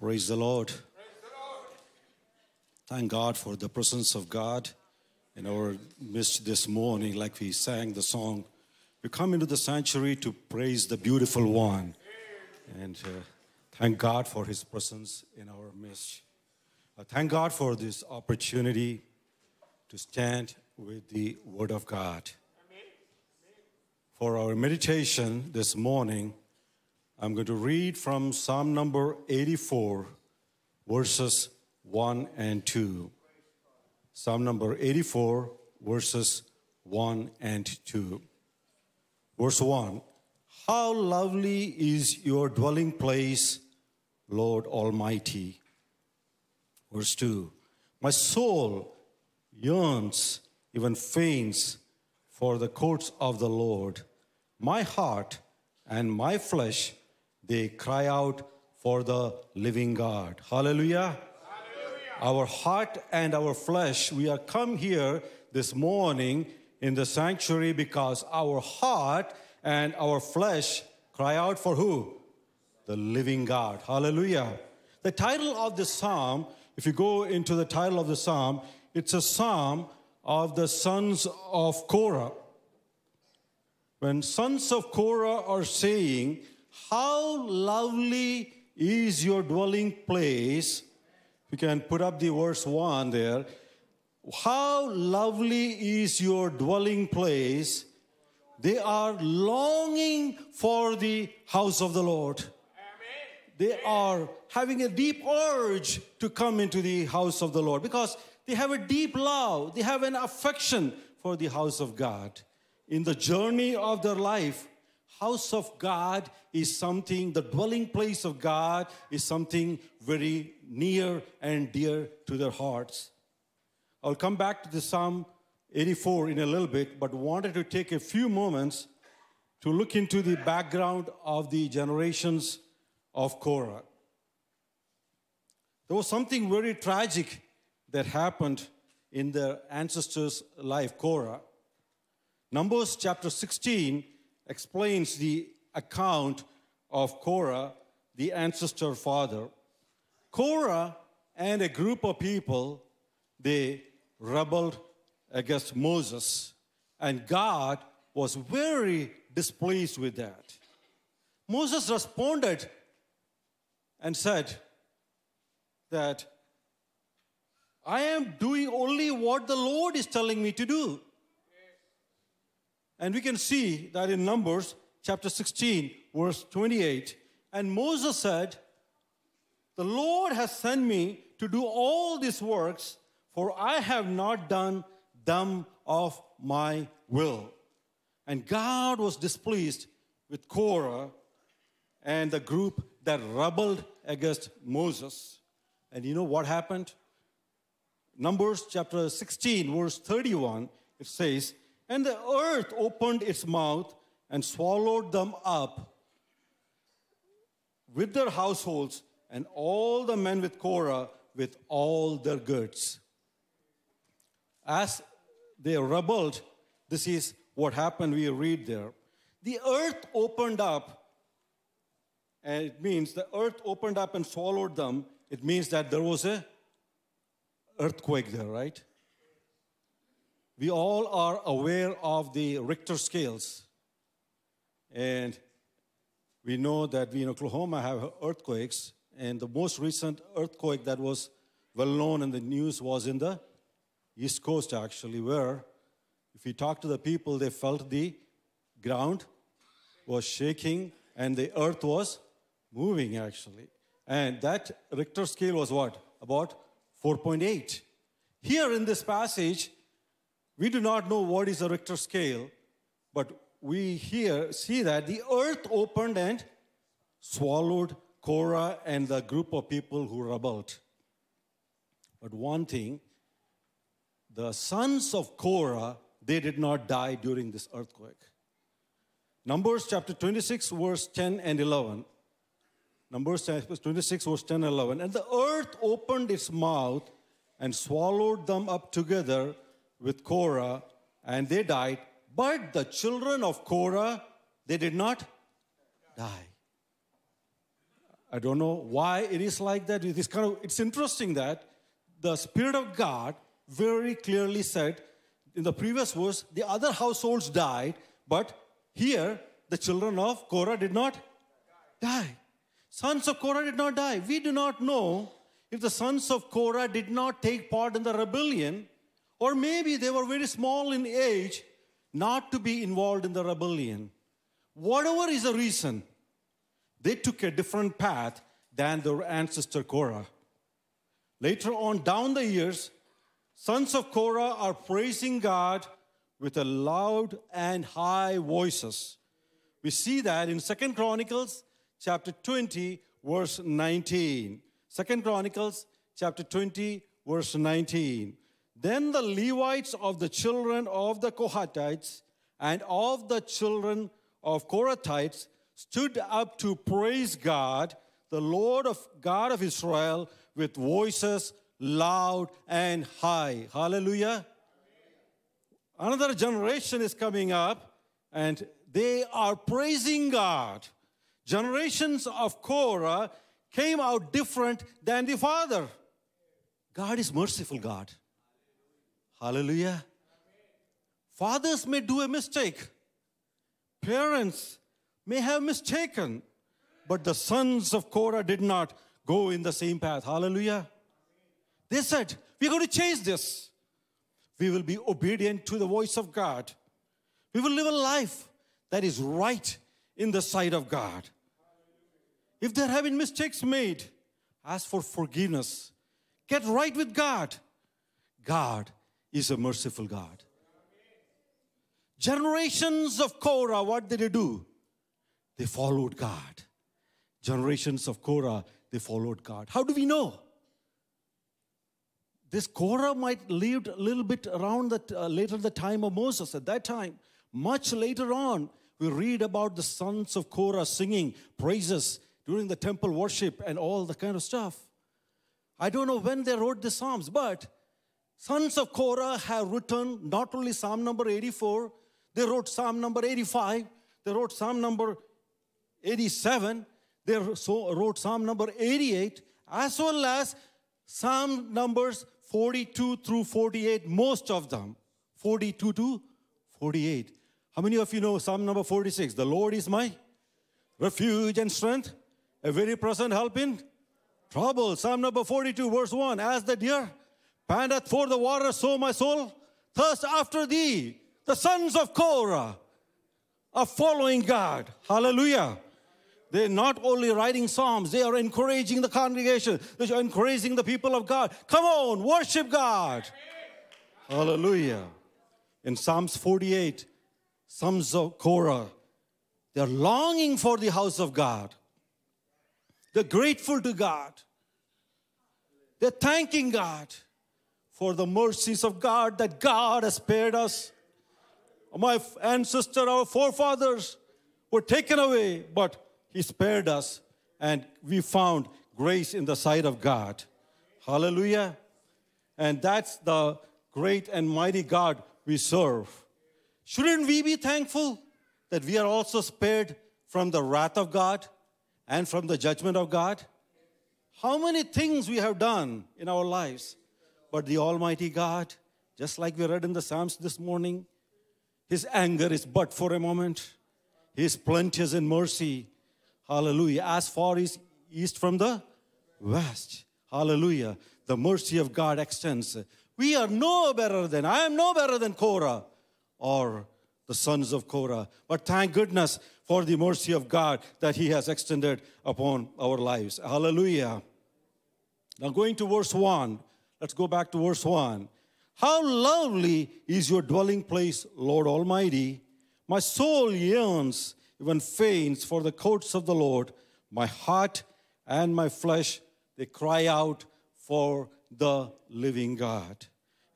Praise the Lord. Thank God for the presence of God in our midst this morning, like we sang the song. We come into the sanctuary to praise the beautiful one. And uh, thank God for his presence in our midst. Uh, thank God for this opportunity to stand with the Word of God. For our meditation this morning, I'm going to read from Psalm number 84, verses 1 and 2. Psalm number 84, verses 1 and 2. Verse 1 How lovely is your dwelling place, Lord Almighty. Verse 2 My soul yearns, even faints, for the courts of the Lord. My heart and my flesh, they cry out for the living God. Hallelujah. Our heart and our flesh, we are come here this morning in the sanctuary because our heart and our flesh cry out for who? The living God. Hallelujah. The title of the psalm, if you go into the title of the psalm, it's a psalm of the sons of Korah. When sons of Korah are saying, How lovely is your dwelling place, we can put up the verse 1 there. How lovely is your dwelling place. They are longing for the house of the Lord. They are having a deep urge to come into the house of the Lord because they have a deep love, they have an affection for the house of God. In the journey of their life, house of God is something, the dwelling place of God is something very near and dear to their hearts. I'll come back to the Psalm 84 in a little bit, but wanted to take a few moments to look into the background of the generations of Korah. There was something very tragic that happened in their ancestors' life, Korah. Numbers chapter 16 explains the account of Korah, the ancestor father. Korah and a group of people, they rebelled against Moses, and God was very displeased with that. Moses responded and said that I am doing only what the Lord is telling me to do. And we can see that in Numbers chapter 16, verse 28. And Moses said, The Lord has sent me to do all these works, for I have not done them of my will. And God was displeased with Korah and the group that rebelled against Moses. And you know what happened? Numbers chapter 16, verse 31, it says, And the earth opened its mouth and swallowed them up with their households and all the men with Korah with all their goods. As they rebelled, this is what happened, we read there. The earth opened up, and it means the earth opened up and swallowed them. It means that there was a earthquake there, right? We all are aware of the Richter scales. And we know that we in Oklahoma have earthquakes, and the most recent earthquake that was well known in the news was in the East Coast, actually, where if you talk to the people, they felt the ground was shaking and the earth was moving, actually. And that Richter scale was what? About 4.8. Here in this passage, we do not know what is a Richter scale, but we here see that the earth opened and swallowed Korah and the group of people who rebelled. But one thing, the sons of Korah, they did not die during this earthquake. Numbers chapter 26, verse 10 and 11. Numbers 26, verse 10 and 11. And the earth opened its mouth and swallowed them up together with Korah, and they died. But the children of Korah, they did not die. I don't know why it is like that. It is kind of it's interesting that the Spirit of God very clearly said in the previous verse, the other households died, but here the children of Korah did not die. Sons of Korah did not die. We do not know if the sons of Korah did not take part in the rebellion, or maybe they were very small in age not to be involved in the rebellion. Whatever is the reason, they took a different path than their ancestor Korah. Later on, down the years, sons of Korah are praising God with a loud and high voices. We see that in Second Chronicles chapter 20, verse 19. Second Chronicles chapter 20, verse 19. Then the Levites of the children of the Kohathites and of the children of Korathites stood up to praise God, the Lord of God of Israel, with voices loud and high. Hallelujah. Another generation is coming up and they are praising God. Generations of Korah came out different than the father. God is merciful God. Hallelujah. Fathers may do a mistake. Parents may have mistaken, but the sons of Korah did not go in the same path. Hallelujah. They said, We're going to change this. We will be obedient to the voice of God. We will live a life that is right in the sight of God. If there have been mistakes made, ask for forgiveness. Get right with God. God is a merciful God. Generations of Korah, what did they do? They followed God. Generations of Korah, they followed God. How do we know? This Korah might lived a little bit around that uh, later the time of Moses. At that time, much later on, we read about the sons of Korah singing praises during the temple worship and all the kind of stuff. I don't know when they wrote the Psalms, but sons of Korah have written not only Psalm number 84, they wrote Psalm number 85, they wrote Psalm number 87, they wrote Psalm number 88, as well as Psalm numbers 42 through 48, most of them, 42 to 48. How many of you know Psalm number 46? The Lord is my refuge and strength, a very present help in trouble. Psalm number 42, verse 1 As the deer panteth for the water, so my soul thirst after thee. The sons of Korah are following God. Hallelujah. They're not only writing psalms, they are encouraging the congregation, they're encouraging the people of God. Come on, worship God. Hallelujah. In Psalms 48, sons of Korah, they're longing for the house of God. They're grateful to God. They're thanking God for the mercies of God that God has spared us. My ancestor, our forefathers were taken away, but He spared us, and we found grace in the sight of God. Hallelujah. And that's the great and mighty God we serve. Shouldn't we be thankful that we are also spared from the wrath of God and from the judgment of God? How many things we have done in our lives, but the Almighty God, just like we read in the Psalms this morning, His anger is but for a moment. His plenteous in mercy. Hallelujah. As far as east from the west. Hallelujah. The mercy of God extends. We are no better than, I am no better than Korah or the sons of Korah. But thank goodness for the mercy of God that He has extended upon our lives. Hallelujah. Now, going to verse 1, let's go back to verse 1. How lovely is your dwelling place, Lord Almighty! My soul yearns, even faints for the courts of the Lord. My heart and my flesh, they cry out for the living God.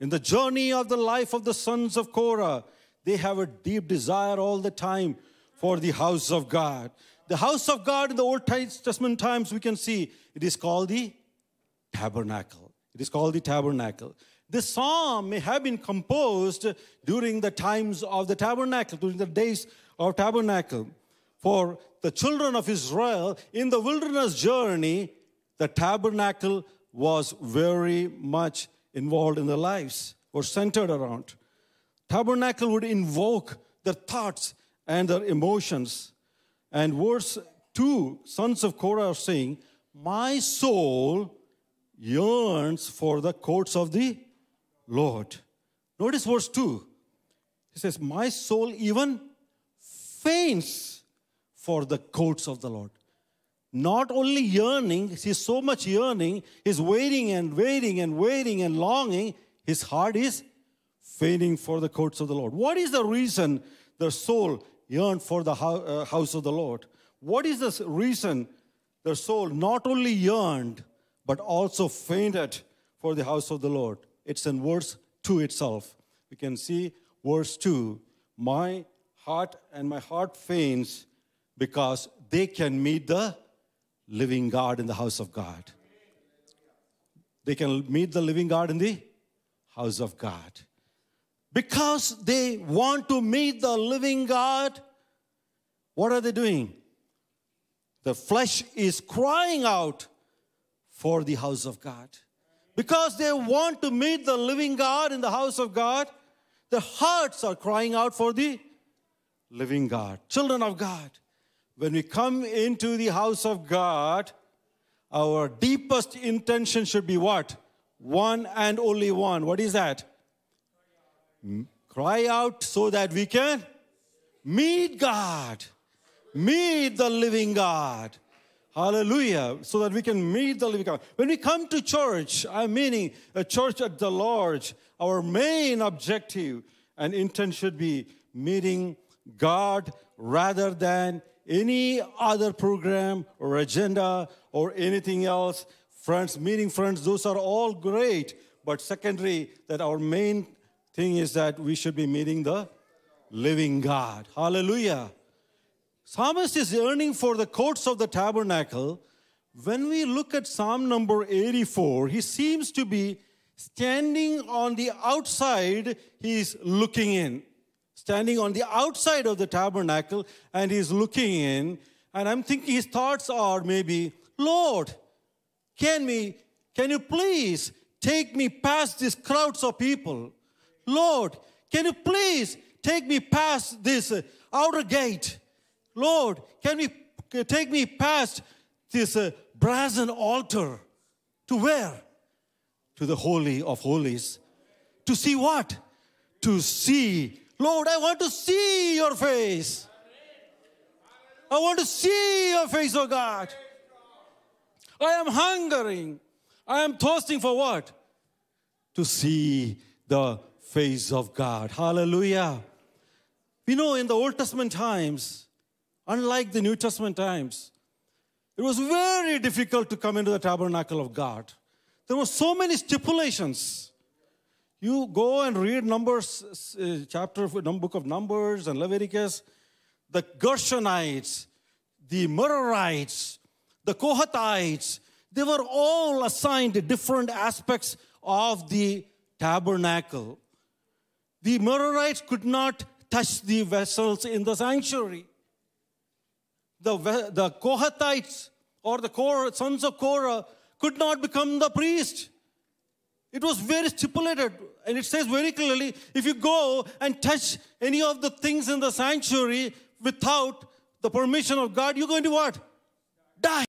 In the journey of the life of the sons of Korah, they have a deep desire all the time for the house of God. The house of God in the Old Testament times, we can see it is called the tabernacle. It is called the tabernacle. This psalm may have been composed during the times of the tabernacle, during the days of tabernacle. for the children of Israel in the wilderness journey, the tabernacle was very much involved in their lives, or centered around. Tabernacle would invoke their thoughts and their emotions. And verse 2, sons of Korah are saying, My soul yearns for the courts of the Lord. Notice verse 2. He says, My soul even faints for the courts of the Lord. Not only yearning, he's so much yearning, he's waiting and waiting and waiting and longing. His heart is fainting for the courts of the Lord. What is the reason the soul yearned for the uh, house of the Lord? What is the reason the soul not only yearned, but also fainted for the house of the Lord? It's in verse 2 itself. We can see verse 2 My heart and my heart faints because they can meet the living God in the house of God. They can meet the living God in the house of God. Because they want to meet the living God, what are they doing? The flesh is crying out for the house of God. Because they want to meet the living God in the house of God, their hearts are crying out for the living God. Children of God, when we come into the house of God, our deepest intention should be what? One and only one. What is that? Cry out so that we can meet God, meet the living God. Hallelujah. So that we can meet the living God. When we come to church, I'm meaning a church at the Lord, our main objective and intent should be meeting God rather than any other program or agenda or anything else. Friends, meeting friends, those are all great. But secondary, that our main thing is that we should be meeting the living God. Hallelujah. Psalmist is yearning for the courts of the tabernacle. When we look at Psalm number 84, he seems to be standing on the outside, he's looking in standing on the outside of the tabernacle and he's looking in. And I'm thinking his thoughts are maybe, Lord, can me, can you please take me past these crowds of people? Lord, can you please take me past this outer gate? Lord, can we take me past this uh, brazen altar? To where? To the Holy of Holies. To see what? To see Lord, I want to see your face. I want to see your face, oh God. I am hungering. I am thirsting for what? To see the face of God. Hallelujah. We know in the Old Testament times, unlike the New Testament times, it was very difficult to come into the tabernacle of God. There were so many stipulations. You go and read Numbers, uh, chapter, book of Numbers and Leviticus. The Gershonites, the Merarites, the Kohathites, they were all assigned different aspects of the tabernacle. The Merarites could not touch the vessels in the sanctuary. The, the Kohathites or the Korah, sons of Korah could not become the priest. It was very stipulated. And it says very clearly if you go and touch any of the things in the sanctuary without the permission of God, you're going to what? Die.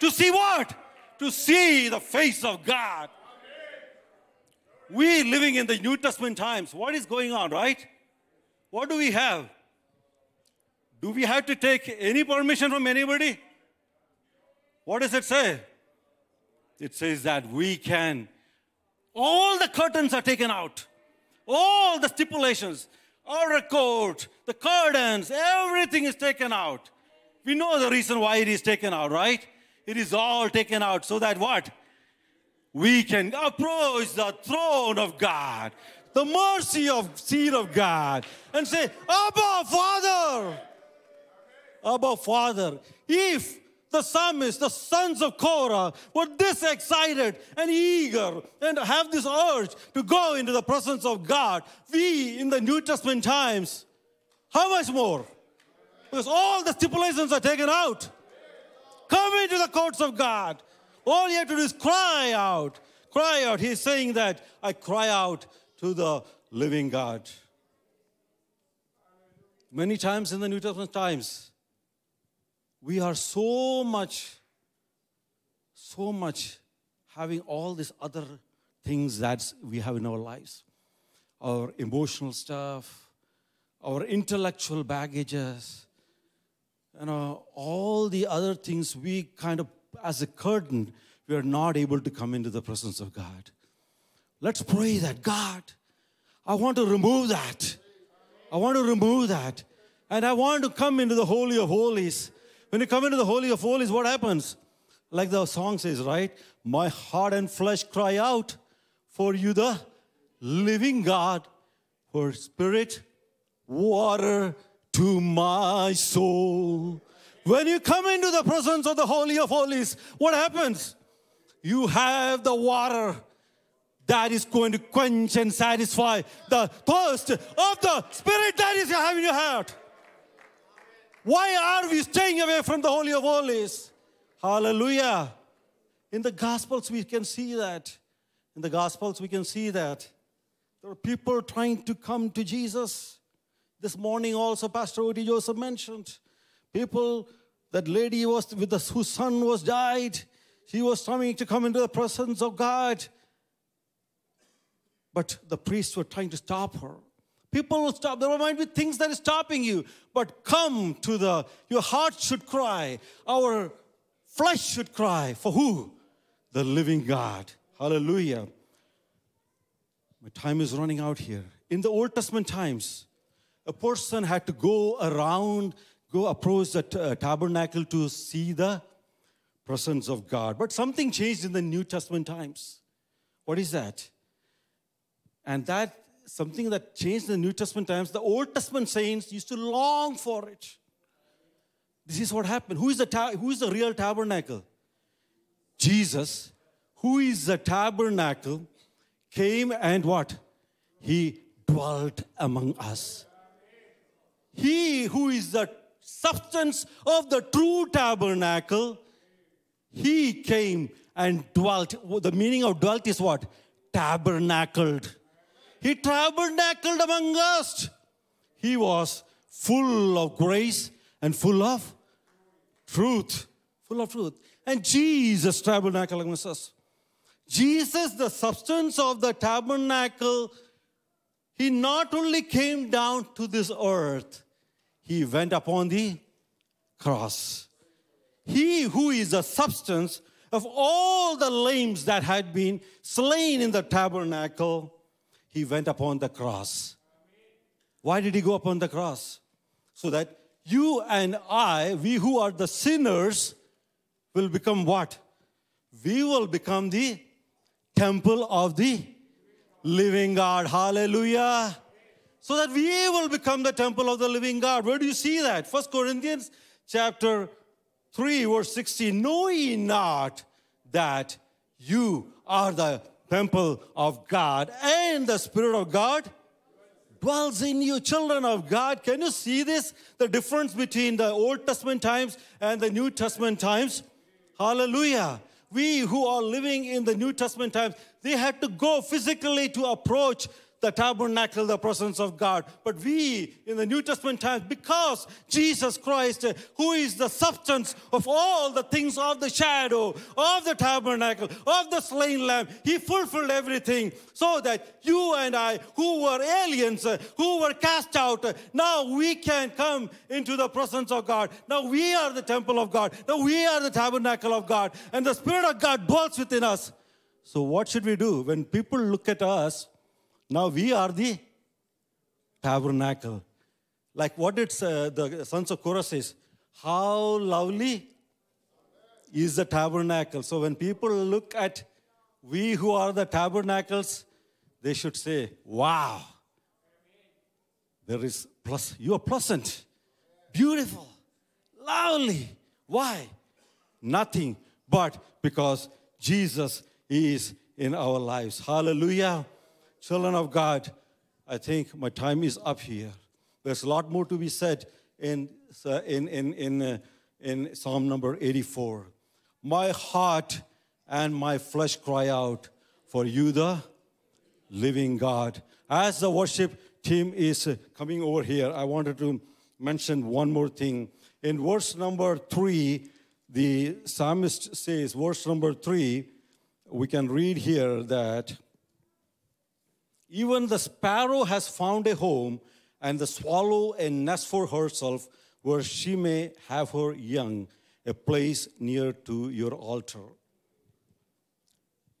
To see what? To see the face of God. We living in the New Testament times. What is going on, right? What do we have? Do we have to take any permission from anybody? What does it say? It says that we can. All the curtains are taken out. All the stipulations, our court, the curtains, everything is taken out. We know the reason why it is taken out, right? It is all taken out so that what? We can approach the throne of God. the mercy of seed of God and say, Abba, Father. Abba, Father. If the psalmist, the sons of Korah, were this excited and eager and have this urge to go into the presence of God, we in the New Testament times, how much more? Because all the stipulations are taken out. Come into the courts of God. All you have to do is cry out. Cry out. He's saying that I cry out to the living God. Many times in the New Testament times, we are so much, so much having all these other things that we have in our lives our emotional stuff, our intellectual baggages, you uh, know, all the other things we kind of, as a curtain, we are not able to come into the presence of God. Let's pray that God, I want to remove that. I want to remove that. And I want to come into the Holy of Holies. When you come into the Holy of Holies, what happens? Like the song says, right? My heart and flesh cry out for you, the living God, for spirit, water to my soul. When you come into the presence of the Holy of Holies, what happens? You have the water that is going to quench and satisfy the thirst of the Spirit that is in your heart. Why are we staying away from the Holy of Holies? Hallelujah. In the Gospels, we can see that. In the Gospels, we can see that. There are people trying to come to Jesus. This morning, also, Pastor Oti Joseph mentioned people, that lady was with us whose son was died. She was trying to come into the presence of God. But the priests were trying to stop her. People will stop. There might be things that is stopping you, but come to the, your heart should cry. Our flesh should cry. For who? The living God. Hallelujah. My time is running out here. In the Old Testament times, a person had to go around, go approach the t- uh, tabernacle to see the presence of God. But something changed in the New Testament times. What is that? And that something that changed in the New Testament times. The Old Testament saints used to long for it. This is what happened. Who is the, ta- who is the real tabernacle? Jesus, who is the tabernacle, came and what? He dwelt among us. He who is the substance of the true tabernacle, he came and dwelt. The meaning of dwelt is what? Tabernacled. He tabernacled among us. He was full of grace and full of truth. Full of truth. And Jesus tabernacled among us. Jesus, the substance of the tabernacle, he not only came down to this earth, he went upon the cross. He who is the substance of all the lambs that had been slain in the tabernacle, he went upon the cross. Why did he go upon the cross? So that you and I, we who are the sinners, will become what? We will become the temple of the living God. Hallelujah. So that we will become the temple of the living God. Where do you see that? First Corinthians chapter 3, verse 16. Know ye not that you are the temple of God and the Spirit of God dwells in you, children of God. Can you see this? The difference between the Old Testament times and the New Testament times? Hallelujah. We who are living in the New Testament times, they had to go physically to approach the tabernacle, the presence of God. But we in the New Testament times, because Jesus Christ, who is the substance of all the things of the shadow, of the tabernacle, of the slain lamb, he fulfilled everything so that you and I, who were aliens, who were cast out, now we can come into the presence of God. Now we are the temple of God. Now we are the tabernacle of God. And the Spirit of God dwells within us. So, what should we do? When people look at us, now we are the tabernacle. Like what did uh, the sons of Korah says, how lovely is the tabernacle. So when people look at we who are the tabernacles, they should say, Wow, there is plus, you are pleasant, beautiful, lovely. Why? Nothing but because Jesus is in our lives. Hallelujah. Children of God, I think my time is up here. There's a lot more to be said in, in, in, in, uh, in Psalm number 84. My heart and my flesh cry out for you, the living God. As the worship team is coming over here, I wanted to mention one more thing. In verse number three, the psalmist says, verse number three, we can read here that even the sparrow has found a home, and the swallow a nest for herself, where she may have her young, a place near to your altar.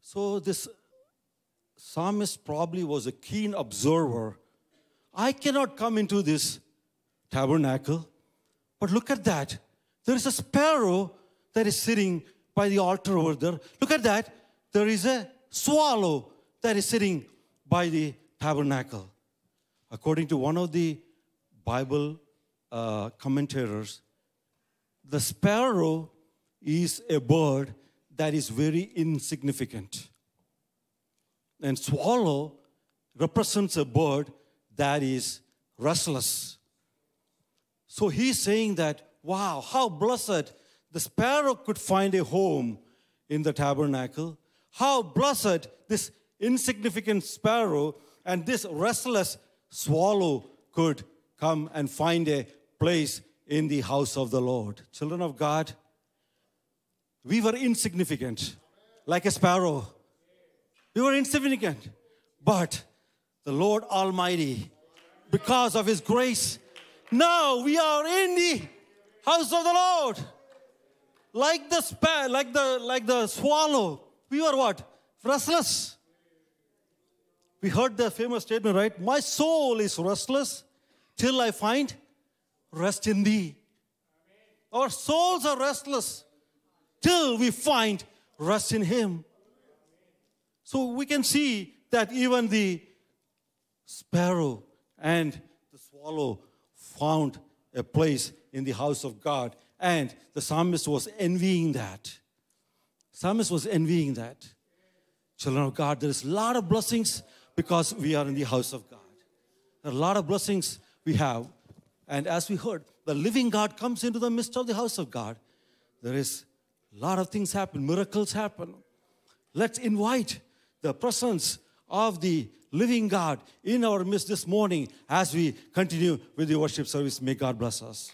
So, this psalmist probably was a keen observer. I cannot come into this tabernacle, but look at that. There is a sparrow that is sitting by the altar over there. Look at that. There is a swallow that is sitting by the tabernacle. According to one of the Bible uh, commentators, the sparrow is a bird that is very insignificant. And swallow represents a bird that is restless. So he's saying that, wow, how blessed the sparrow could find a home in the tabernacle. How blessed this insignificant sparrow and this restless swallow could come and find a place in the house of the Lord. Children of God, we were insignificant, like a sparrow. We were insignificant. But the Lord Almighty, because of His grace, now we are in the house of the Lord. Like the sparrow, like the like the swallow, we were what? Restless. We heard the famous statement, right? My soul is restless till I find rest in thee. Our souls are restless till we find rest in him. So we can see that even the sparrow and the swallow found a place in the house of God. And the psalmist was envying that. Psalmist was envying that. Children of God, there is a lot of blessings because we are in the house of God. There are a lot of blessings we have. And as we heard, the living God comes into the midst of the house of God. There is a lot of things happen, miracles happen. Let's invite the presence of the living God in our midst this morning as we continue with the worship service. May God bless us.